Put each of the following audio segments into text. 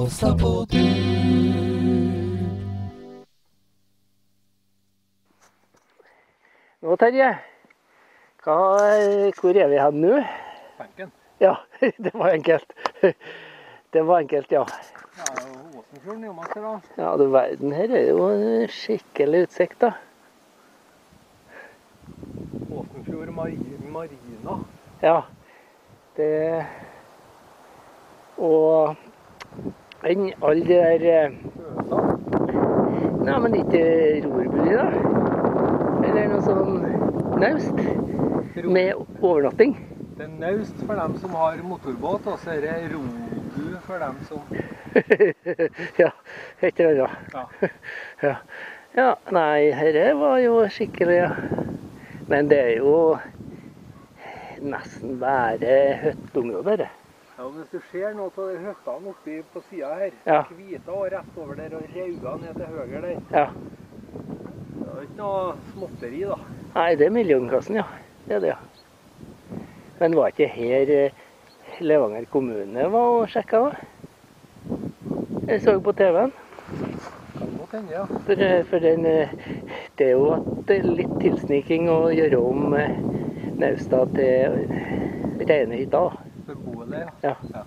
Åsa på tur. Nå, Terje. Hva, hvor er vi hen nå? Benken. Ja, det var enkelt. Det var enkelt, ja. Ja, du verden, her er jo en skikkelig utsikt, da. Åsenfjord Mari- Marina. Ja. Det Og enn alle de der eh, Nei, men ikke rorbuli, da? Eller noe sånn naust? Med overnatting? Det er naust for dem som har motorbåt, og så er det robu for dem som ja, et eller annet. Ja. Ja. ja. Nei, dette var jo skikkelig ja. Men det er jo nesten bare hytteområde, det. Ja, men Hvis du ser noe av de høttene oppi på sida her, Ja. hvite og rett over der, og rauda ned til høyre der, Ja. det er ikke noe småtteri, da. Nei, det er millionklassen, ja. Det er det, ja. Men var ikke her eh, Levanger kommune var og sjekka, da? Jeg så på TV-en. Ja. For, eh, for den, eh, det er jo at det litt tilsniking å gjøre om Naustad til rene hytter. Da. ja. Ja.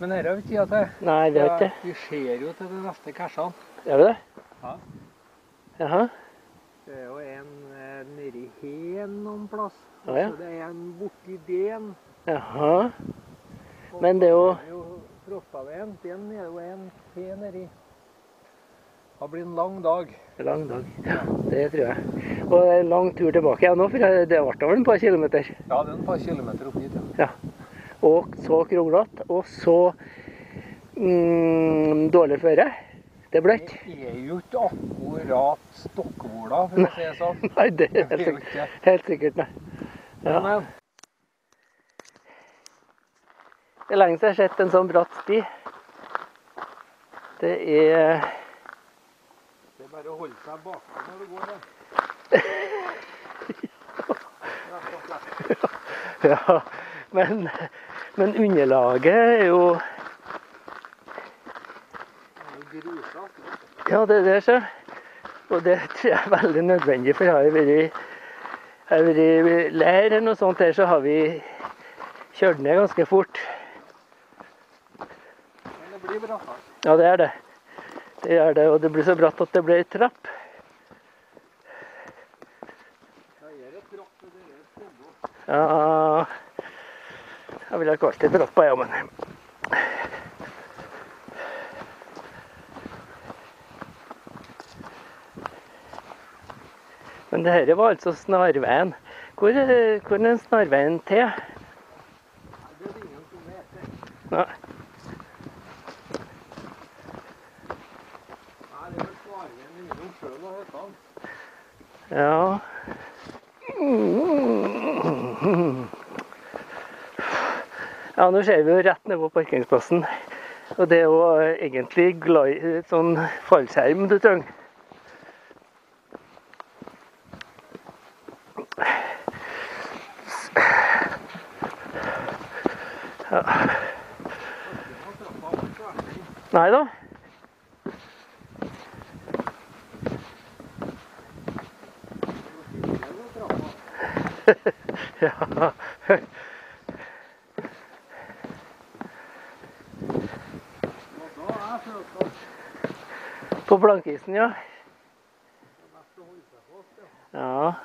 Men dette har vi tida til. Nei, vi har ikke det. Vi ser jo til de neste cashene. Gjør vi det? Ja. Jaha. Det er jo en eh, nedi Hen noen plass. Ja, ja. Så det er en borti Den. Jaha. Men det er jo Frostaveien, den er jo en fe nedi. Det blir en lang dag. Lang dag. Ja, det tror jeg. Og en lang tur tilbake igjen nå, for det ble vel en par kilometer. Ja, det er en par kilometer opp dit. Ja. Og så kronglete, og så mm, dårlig føre. Det er bløtt. Det er jo ikke akkurat Stokkvola, for å si det sånn. Nei, det er helt er sikkert, ikke. helt sikkert nei. Ja. Men Det er lenge siden jeg har sett en sånn bratt sti. Det er det er bare å holde seg bakpå når du går da. ja. Ja, men, men underlaget er jo. Ja, det er det, ser Og det tror jeg er veldig nødvendig, for har jeg vært har vært lær eller noe sånt her, så har vi kjørt ned ganske fort. Men det blir bratt her. Ja, det er det. Det er det, og det blir så bratt at det blir trapp. Det er et bratt, og det er et skoggo. Ja Jeg ville ikke alltid dratt på, ja, men det her var altså snarveien. Hvor, er- hvor er snarveien til? Det det ingen som vet. Nei. Nei, det er vel svaringen mellom sjøen høttene. Ja. Ja, nå ser vi jo rett ned på parkeringsplassen. Og det er jo egentlig glai- sånn fallskjerm du trenger. Ja. Nei da. Ja. Og da er fløta Blankisen, ja. Ja.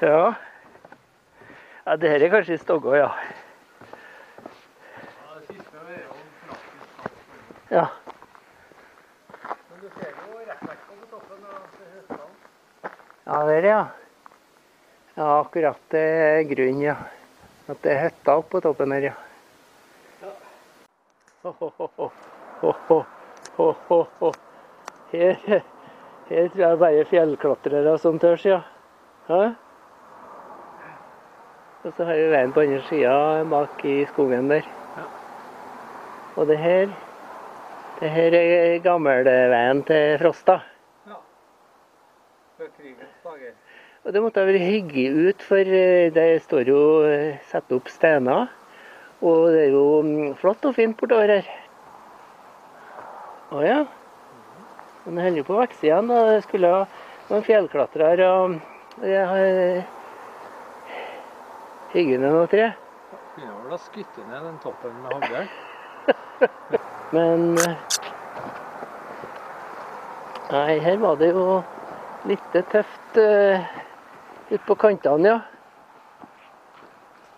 Ja. Ja. Det her er kanskje Stoggå, ja. Ja. Men du ser jo rettsekka på toppen av høstene. Ja, der, ja. Ja, akkurat det er grunnen, ja. At det er hytta oppå toppen her, ja. ja. ho, ho. Her, her tror jeg bare fjellklatrere som tør, ja. Hæ? Og så har vi veien på andre sida bak i skogen der. Og det her Det her er gammelveien til Frosta. Ja. Fra krigens dager. Og det måtte ha vært hyggelig ut, for eh, det står jo eh, satt opp steiner. Og det er jo mm, flott og fint bortover her. Å ja. Men det holder på å vokse igjen. da. Det skulle ha noen fjellklatrer og jeg har hygge ned noe tre. Kunne vel ha skutt ned den toppen med hagl. Men eh, Nei, her var det jo litt tøft ute på kantene, ja.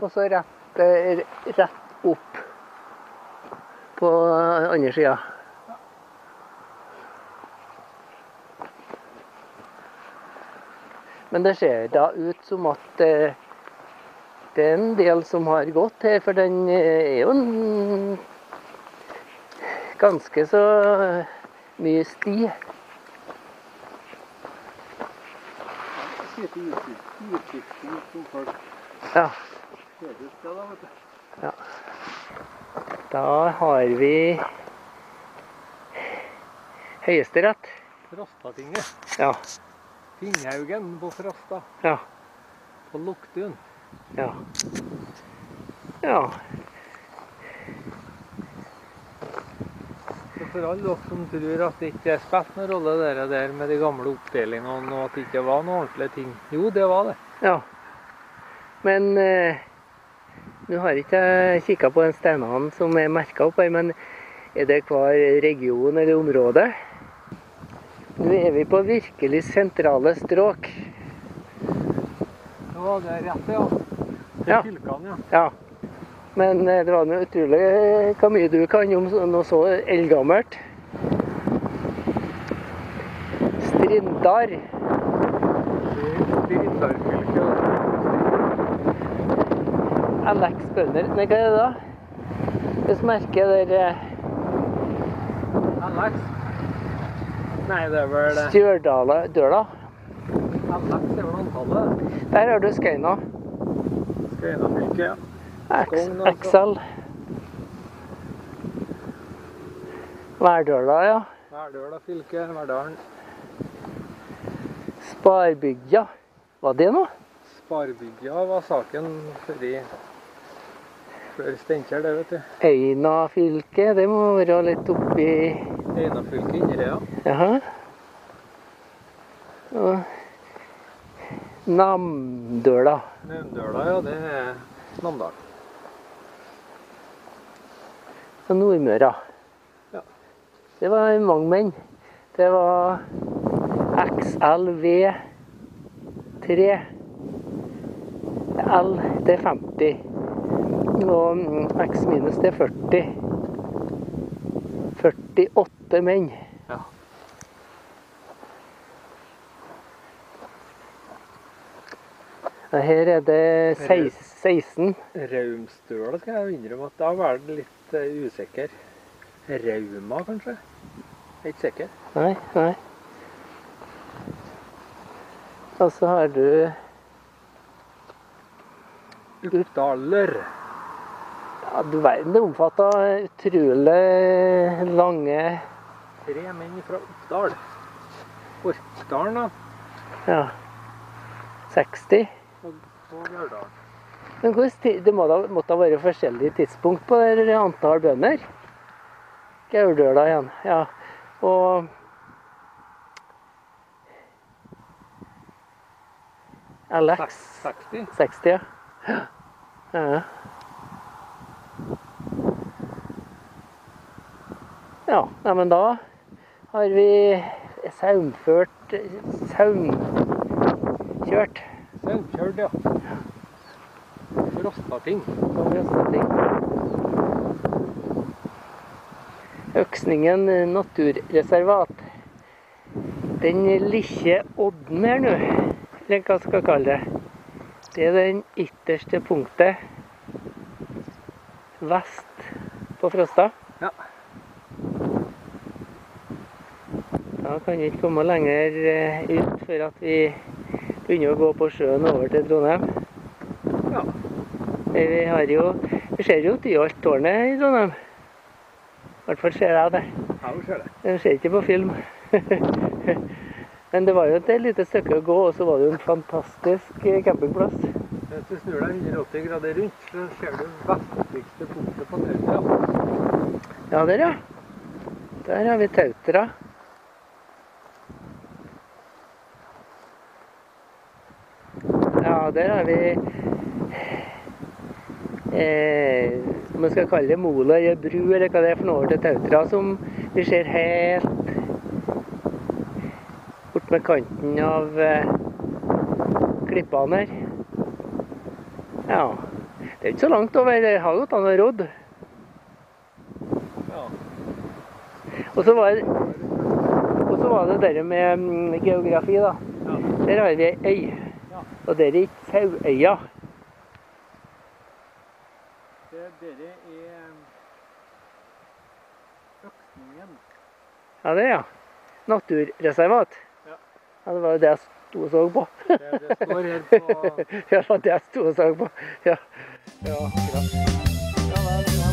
Og så rett, eh, rett opp på andre sida. Men det ser da ut som at det, det er en del som har gått her, for den eh, er jo en ganske så mye sti. Lite utskifting som folk Ja. ut til, da, vet du. Da har vi Høyesterett. Frostatinget. Ja. Tinghaugen på Frosta. Ja. På Luktun. Ja. Ja. For alle dere som tror at det ikke spilte noen rolle det der med de gamle oppdelingene, og at det ikke var noen ordentlige ting. Jo, det var det. ja. Men eh, nå har ikke jeg kikka på den steinene som er merka opp her, men er det hver region eller område? Nå er vi på virkelig sentrale strøk. Det er rett, ja. Til Ja. fylkene, ja. Ja. Men eh, det var noe utrolig hva mye du kan om noe så eldgammelt. Strindar. Alex Bønder Nei, hva er det da? Hvilket merke der eh, Alex. Nei, det er vel det. Stjørdala Døla? Alex er vel antallet. Der har du Skøyna. Skøyna fylke, ja. XL. Verdøla, ja. Verdøla fylke, Verdalen. Sparbygda. Var det noe? Sparbygda var saken før, før Steinkjer, det, vet du. Eina fylke, det må være litt oppi Eina-fylket ja. Jaha. Og Namdøla. Naundøla, ja, det er Namdal. Og Nordmøra. Ja. Det var mange menn. Det var XLV3. L det er 50. Og X minus det er 40. 48 menn. Ja. Her er det 16. Raumstøla skal jeg innrømme at da var det litt eh, usikker. Rauma, kanskje? Jeg er ikke sikker. Nei, nei. Og så har du Uppdaler. Ja, du verden, det omfatter utrolig lange Tre menn fra Oppdal. Orkdalen, da. Ja. 60. Og, og Gauldalen. Men det må da, måtte ha vært forskjellige tidspunkt på antall bønder? Gaurdøla igjen. Ja. Og Alex 60. 60, ja. Ja. Ja, nei, men da har vi saumført Saumkjørt. Saumkjørt, ja. Frostating. ting. Øksningen naturreservat. Den lille odden her nå, eller hva skal jeg kalle det, det er den ytterste punktet vest på Frosta. Ja. Da kan vi ikke komme lenger eh, ut før at vi begynner å gå på sjøen over til Trondheim. Eh, Vi har jo Vi ser jo Tyholttårnet i Trondheim. I hvert fall ser jeg det. Ja, hvor ser det? Jeg ser ikke på film. Men det var jo et lite stykke å gå, og så var det jo en fantastisk eh, campingplass. Hvis du snur deg 180 grader rundt, så ser du vestligste punktet på Tautra. Ja, der, ja. Der har vi Tautra. Ja, der har vi eh, Om man skal kalle det mola eller bru, eller hva det er for noe til Tautra, som vi ser helt bort med kanten av eh, klippene her. Ja. Det er ikke så langt over. Det har gått an å rodde. Ja. Og så var, var det dette med mm, geografi, da. Ja. Der har vi ei øy. Ja. Og det er ikke Sauøya. Det, dere er Økningen. Ja, det, ja. Naturreservat. Ja. Ja, det var jo det jeg sto og så på. Det, det står her på Ja, det var det jeg sto og så på. Ja. Ja, akkurat. Ja,